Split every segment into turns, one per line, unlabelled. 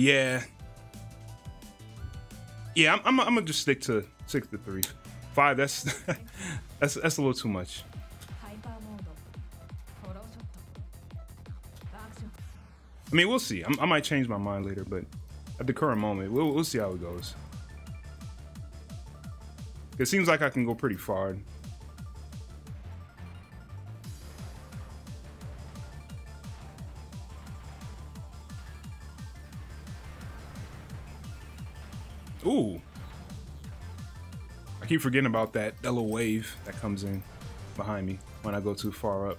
Yeah. Yeah, I'm, I'm, I'm gonna just stick to six to three. Five, that's that's that's a little too much. I mean, we'll see. I'm, i might change my mind later, but at the current moment, we'll, we'll see how it goes. It seems like I can go pretty far. Keep forgetting about that, that little wave that comes in behind me when I go too far up.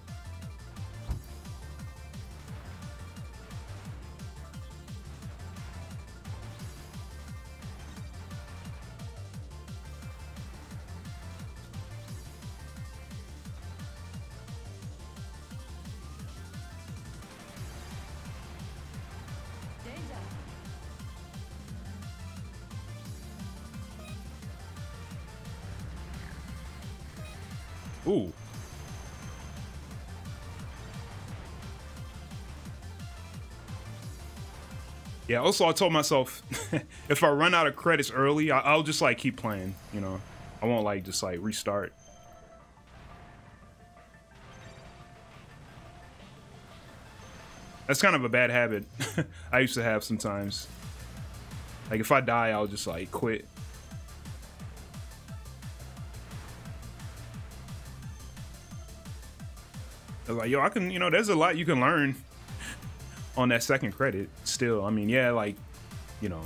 Ooh. Yeah, also I told myself if I run out of credits early, I- I'll just like keep playing, you know. I won't like just like restart. That's kind of a bad habit I used to have sometimes. Like if I die, I'll just like quit. Like, yo, I can, you know, there's a lot you can learn on that second credit still. I mean, yeah, like, you know,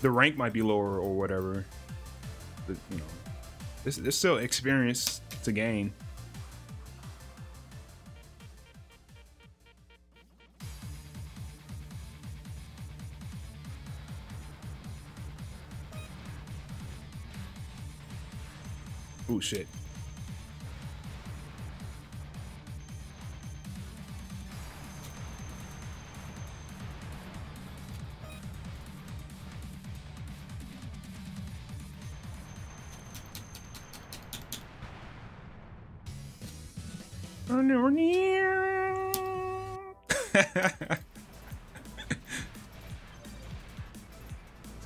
the rank might be lower or whatever. But, you know, there's, there's still experience to gain. Oh shit. This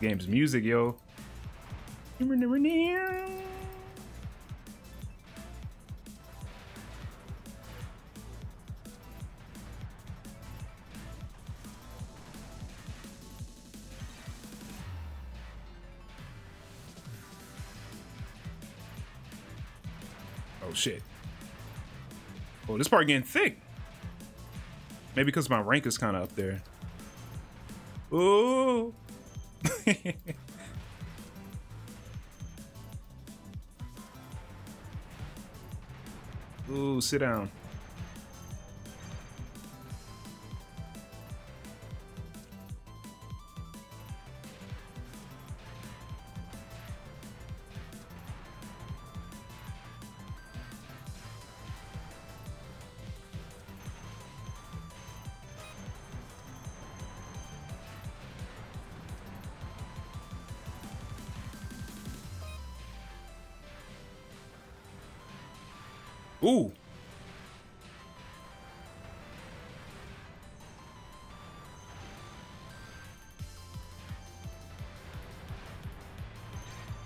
game's music, yo. Oh shit. Oh, this part getting thick. Maybe because my rank is kind of up there. Ooh. Ooh, sit down.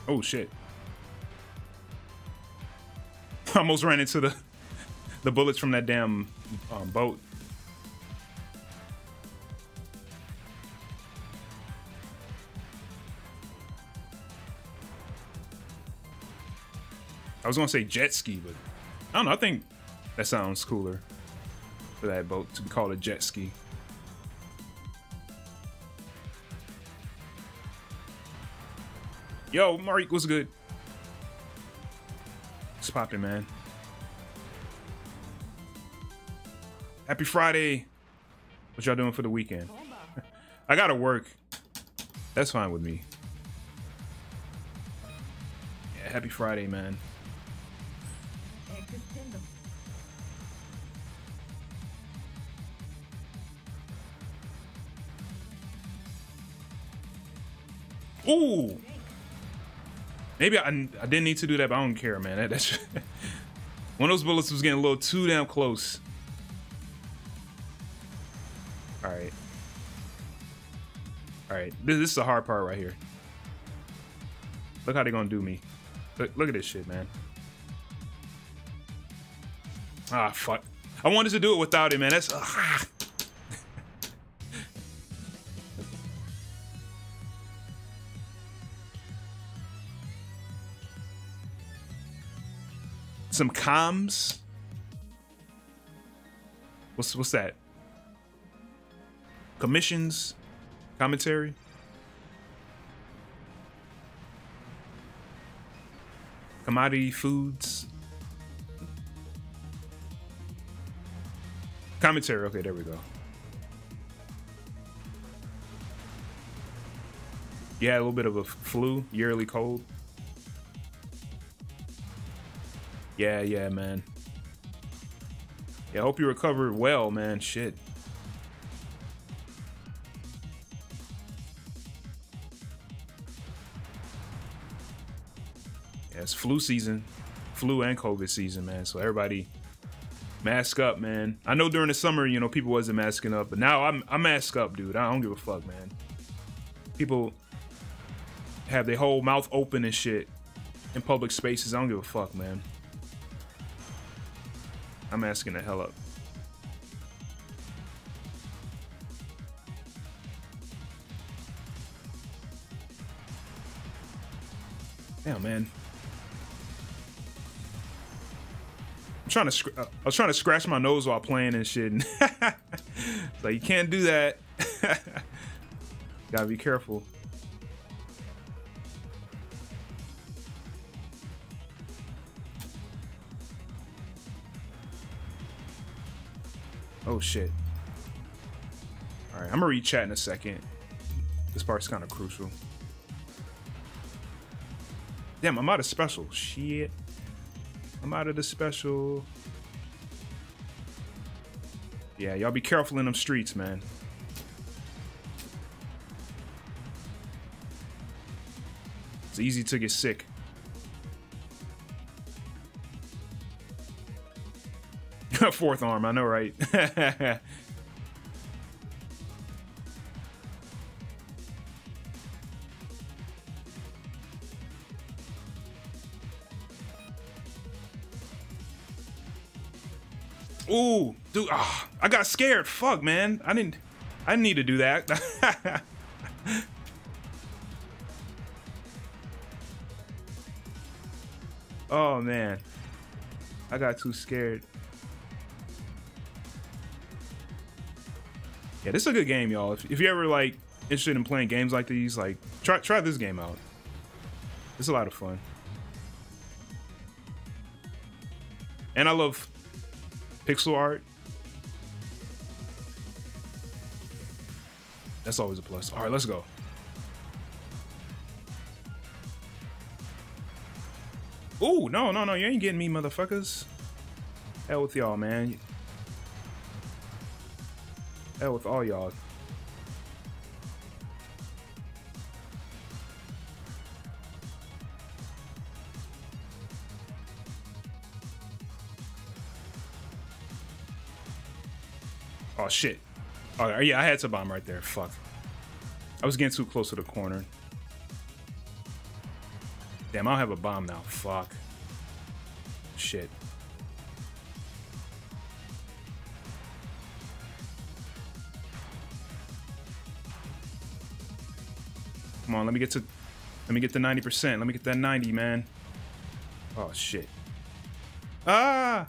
Oh shit. Almost ran into the the bullets from that damn um, boat. I was gonna say jet ski, but I don't know. I think that sounds cooler for that boat to call it jet ski. Yo, Marik, what's good? What's popping, man? Happy Friday. What y'all doing for the weekend? I gotta work. That's fine with me. Yeah, happy Friday, man. Ooh! Maybe I, I didn't need to do that, but I don't care, man. That, that's one of those bullets was getting a little too damn close. All right. All right, this, this is the hard part right here. Look how they gonna do me. Look, look at this shit, man. Ah, fuck. I wanted to do it without it, man. That's ah. Some comms. What's what's that? Commissions, commentary. Commodity foods. Commentary. Okay, there we go. Yeah, a little bit of a flu, yearly cold. Yeah, yeah, man. Yeah, I hope you recovered well, man. Shit. Yeah, it's flu season. Flu and COVID season, man. So everybody mask up, man. I know during the summer, you know, people wasn't masking up, but now I'm I mask up, dude. I don't give a fuck, man. People have their whole mouth open and shit in public spaces. I don't give a fuck, man. I'm asking the hell up. Damn, man. I'm trying to. Uh, I was trying to scratch my nose while playing and shit. like you can't do that. Gotta be careful. Oh shit. Alright, I'm gonna read chat in a second. This part's kind of crucial. Damn, I'm out of special. Shit. I'm out of the special. Yeah, y'all be careful in them streets, man. It's easy to get sick. Fourth arm, I know, right? Ooh, dude, oh, I got scared. Fuck, man. I didn't I didn't need to do that. oh man. I got too scared. Yeah, this is a good game, y'all. If, if you're ever like interested in playing games like these, like try try this game out. It's a lot of fun. And I love pixel art. That's always a plus. All right, let's go. Ooh, no, no, no, you ain't getting me, motherfuckers. Hell with y'all, man. Hell with all y'all. Oh shit. Oh yeah, I had to bomb right there. Fuck. I was getting too close to the corner. Damn, I don't have a bomb now. Fuck. Shit. Come on, let me get to let me get to 90%. Let me get that 90, man. Oh shit. Ah!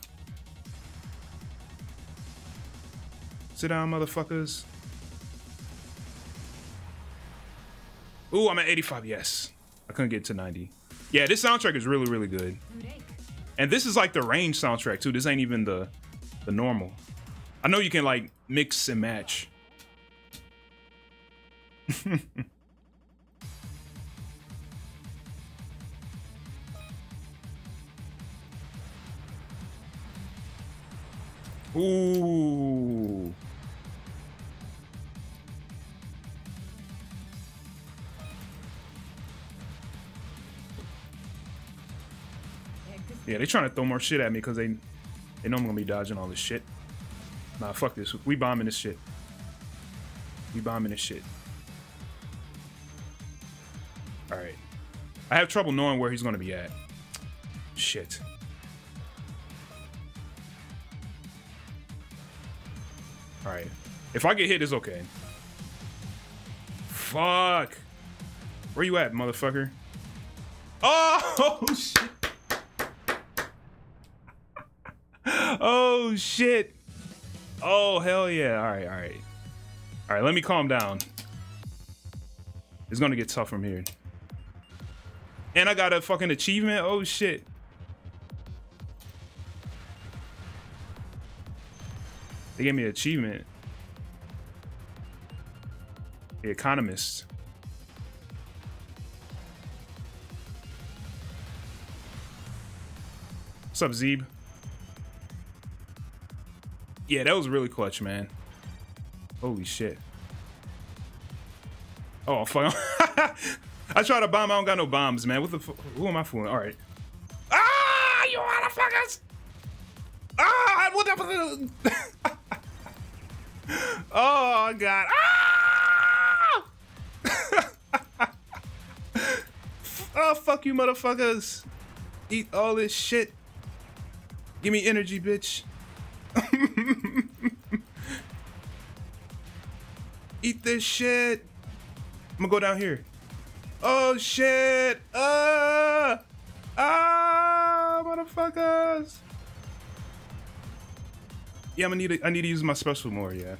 Sit down, motherfuckers. Ooh, I'm at 85. Yes. I couldn't get to 90. Yeah, this soundtrack is really, really good. And this is like the arrange soundtrack too. This ain't even the the normal. I know you can like mix and match. Ooh. Yeah, they trying to throw more shit at me because they they know I'm gonna be dodging all this shit. Nah, fuck this. We bombing this shit. We bombing this shit. All right. I have trouble knowing where he's to be at. Shit. If I get hit, it's okay. Fuck. Where you at, motherfucker? Oh, oh, shit. Oh, shit. Oh, hell yeah. All right, all right. All right, let me calm down. It's going to get tough from here. And I got a fucking achievement. Oh, shit. They gave me an achievement. The Economist. What's up, Zeeb? Yeah, that was really clutch, man. Holy shit. Oh, fuck. I tried to bomb. I don't got no bombs, man. What the Who am I fooling? All right. Ah, you motherfuckers! Ah, what the? oh, God. Ah! Oh, fuck you, motherfuckers. Eat all this shit. Give me energy, bitch. Eat this shit. I'm gonna go down here. Oh shit! Ah! Ah! Motherfuckers! Yeah, I'm gonna need to, I need to use my special more. Yeah.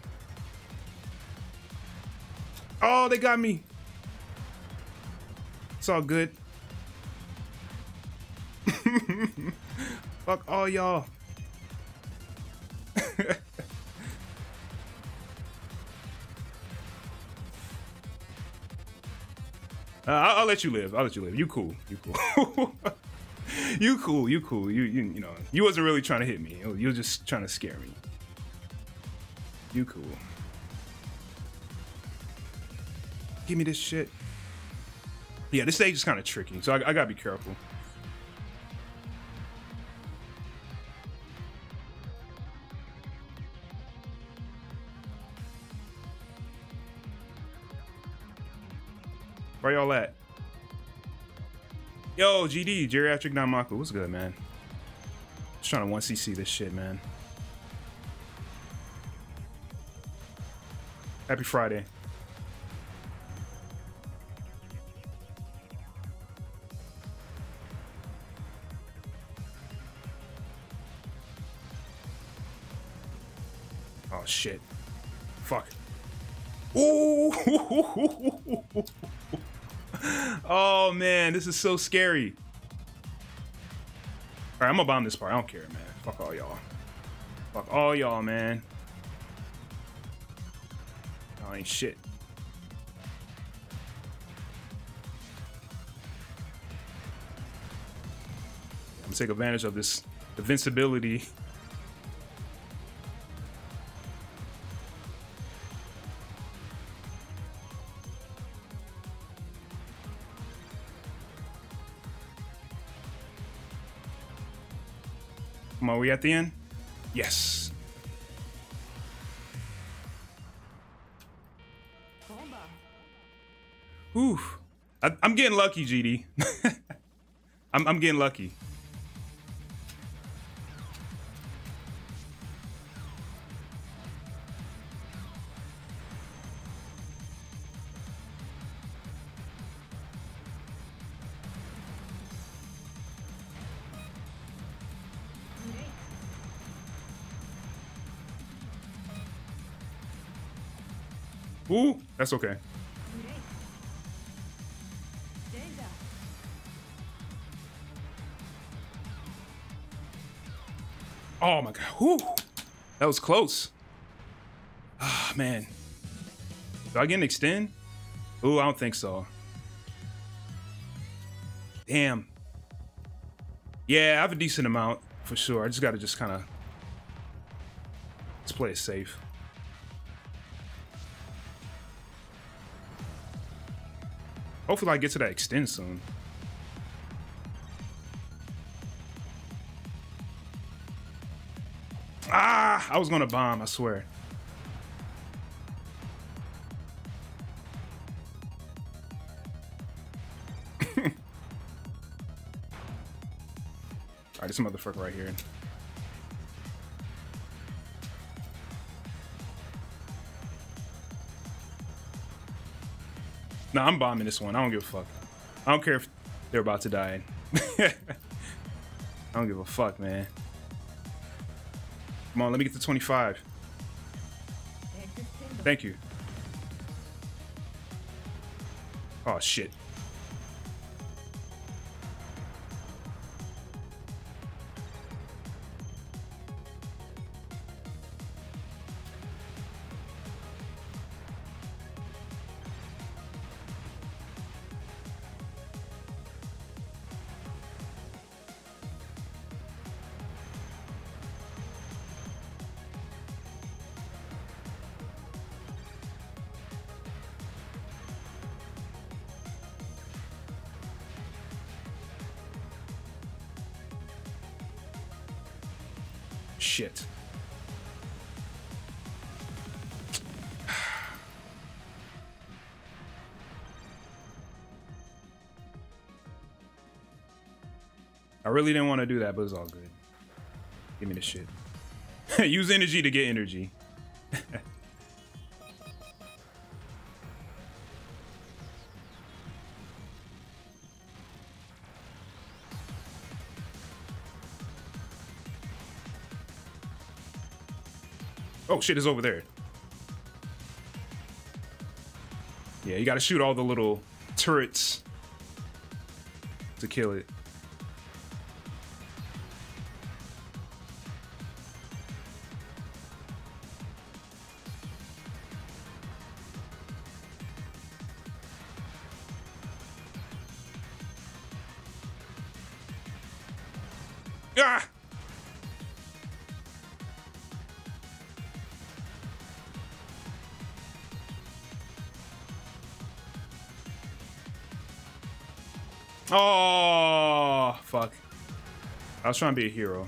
Oh, they got me. It's all good. Fuck all y'all. Uh, I'll, I'll let you live. I'll let you live. You cool. You cool. you cool. You cool. You you you know. You wasn't really trying to hit me. You were just trying to scare me. You cool. Give me this shit. Yeah, this stage is kind of tricky, so I, I gotta be careful. Oh, Yo, GD, Geriatric Namaku. What's good, man? Just trying to 1cc this shit, man. Happy Friday. Oh, shit. Fuck. Ooh! oh man, this is so scary. All right, I'm gonna bomb this part. I don't care, man. Fuck all y'all. Fuck all y'all, man. I ain't shit. I'm gonna take advantage of this invincibility. Are we at the end? Yes. Whew. I, I'm getting lucky, GD. I'm, I'm getting lucky. That's okay. Oh my god. Whew. That was close. Ah, man. Do I get an extend? Ooh, I don't think so. Damn. Yeah, I have a decent amount for sure. I just gotta just kind of let's play it safe. Hopefully I get to that extend soon. Ah, I was gonna bomb, I swear. All right, this motherfucker right here. Nah, I'm bombing this one. I don't give a fuck. I don't care if they're about to die. I don't give a fuck, man. Come on, let me get to 25. Thank you. Oh, shit. Shit. I really didn't want to do that, but it's all good. Give me the shit. Use energy to get energy. Oh shit, is over there. Yeah, you gotta shoot all the little turrets to kill it. Was trying to be a hero.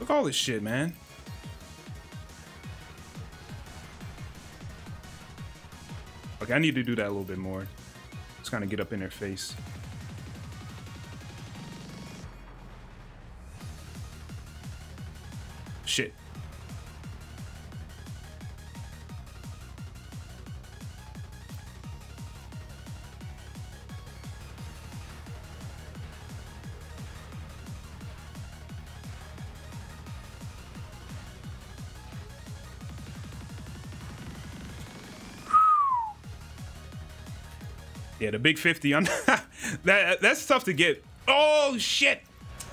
Look all this shit, man. Okay, I need to do that a little bit more. Just kind of get up in their face. Shit. The big 50 on that that's tough to get. Oh shit.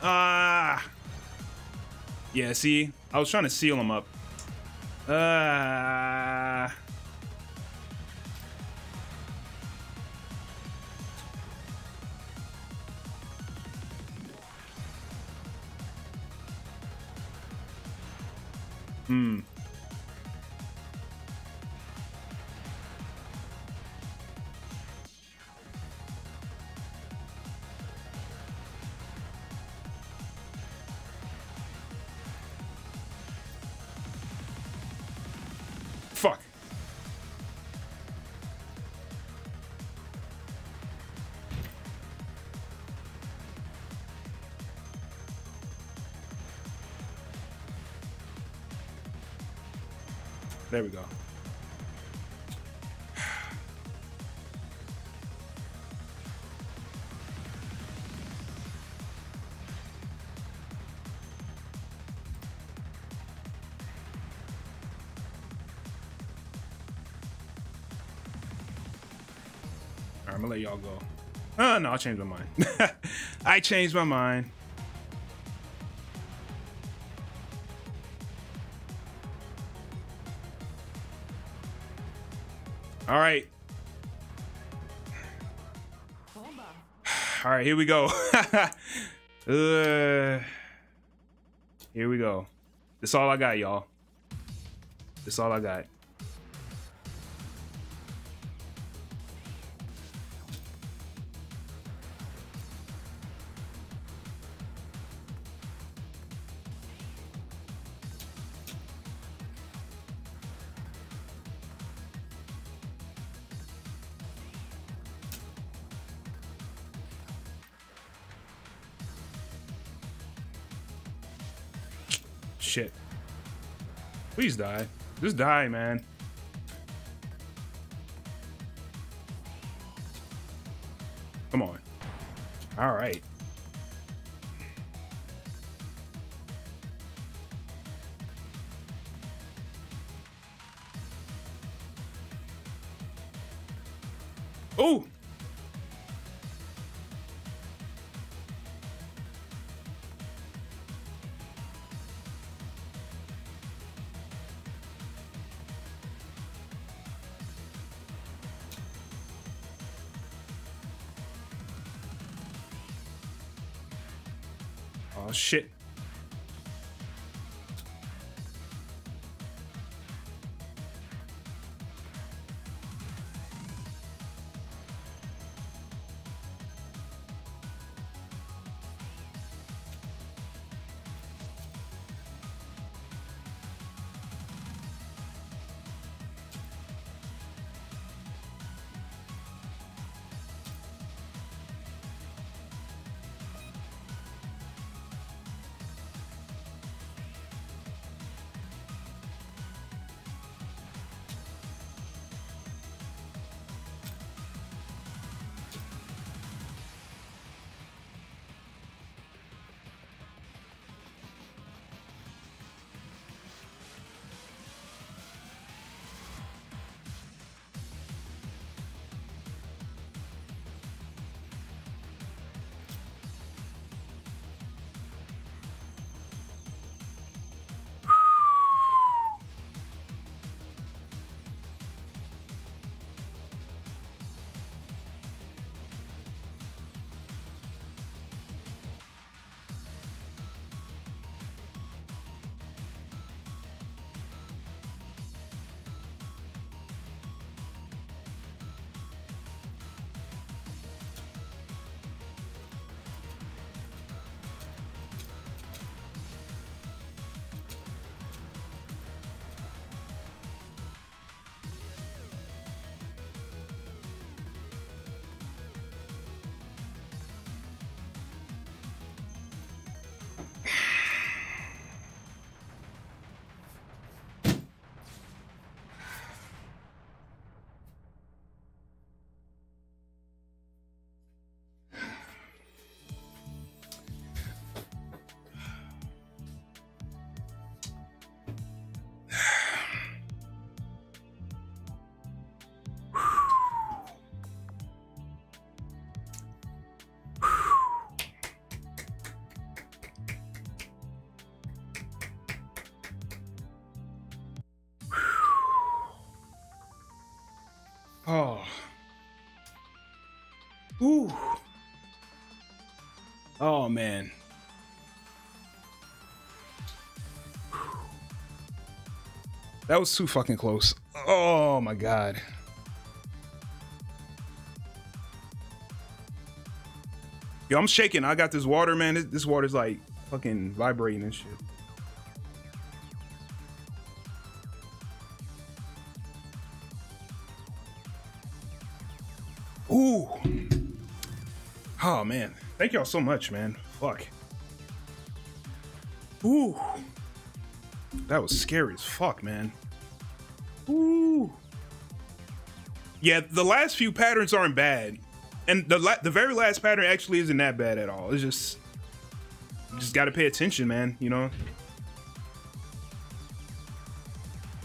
Ah. Uh, yeah, see? I was trying to seal him up. Uh Hmm. There we go. I'm gonna let y'all go. Oh, no, I changed my mind. I changed my mind. All right. All right, here we go. uh, here we go. That's all I got, y'all. That's all I got. Shit. Please die. Just die, man. Oh shit. Oh. Ooh. Oh man. That was too fucking close. Oh my god. Yo, I'm shaking. I got this water, man. This, this water's like fucking vibrating and shit. Thank y'all so much, man. Fuck. Ooh. That was scary as fuck, man. Ooh. Yeah, the last few patterns aren't bad. And the the very last pattern actually isn't that bad at all. It's just just got to pay attention, man, you know.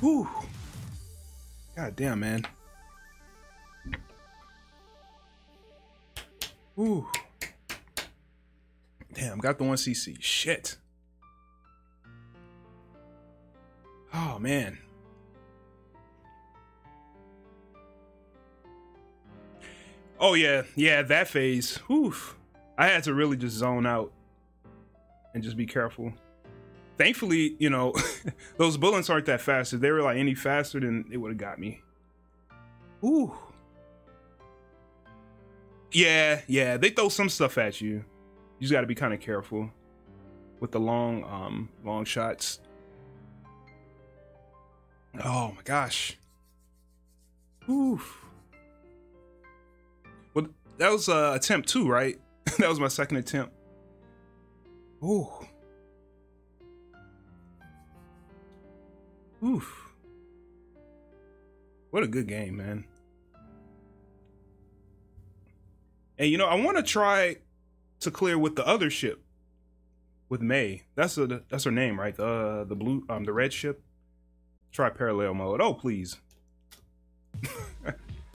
Ooh. God damn, man. Ooh. Damn, got the one CC. Shit. Oh man. Oh yeah, yeah, that phase. Oof. I had to really just zone out and just be careful. Thankfully, you know, those bullets aren't that fast. If they were like any faster, then it would have got me. Ooh. Yeah, yeah, they throw some stuff at you. You just got to be kind of careful with the long, um, long shots. Oh my gosh. Oof. Well, that was uh, attempt two, right? that was my second attempt. Ooh. Oof. What a good game, man. And you know, I want to try to clear with the other ship with May. That's a that's her name, right? The the blue um the red ship. Try parallel mode. Oh please.